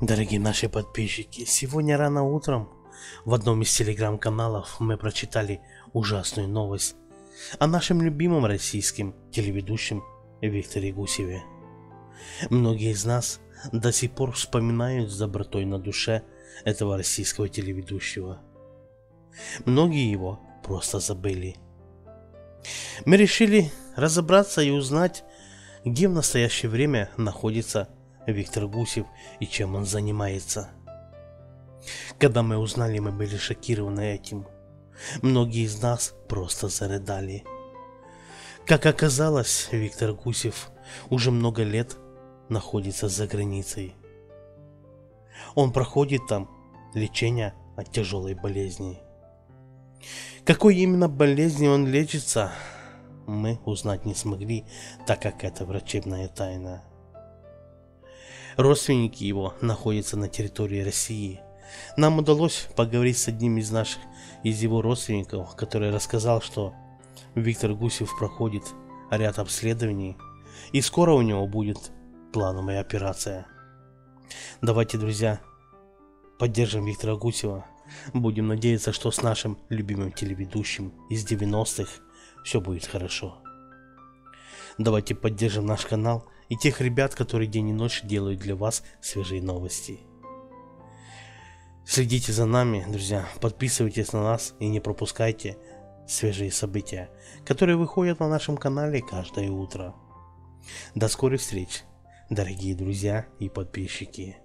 Дорогие наши подписчики, сегодня рано утром в одном из телеграм-каналов мы прочитали ужасную новость о нашем любимом российском телеведущем Викторе Гусеве. Многие из нас до сих пор вспоминают с добротой на душе этого российского телеведущего. Многие его просто забыли. Мы решили разобраться и узнать, где в настоящее время находится Виктор Гусев и чем он занимается. Когда мы узнали, мы были шокированы этим. Многие из нас просто зарыдали. Как оказалось, Виктор Гусев уже много лет находится за границей. Он проходит там лечение от тяжелой болезни. Какой именно болезни он лечится, мы узнать не смогли, так как это врачебная тайна. Родственники его находятся на территории России. Нам удалось поговорить с одним из наших, из его родственников, который рассказал, что Виктор Гусев проходит ряд обследований, и скоро у него будет плановая операция. Давайте, друзья, поддержим Виктора Гусева. Будем надеяться, что с нашим любимым телеведущим из 90-х все будет хорошо. Давайте поддержим наш канал и тех ребят, которые день и ночь делают для вас свежие новости. Следите за нами, друзья, подписывайтесь на нас и не пропускайте свежие события, которые выходят на нашем канале каждое утро. До скорых встреч, дорогие друзья и подписчики.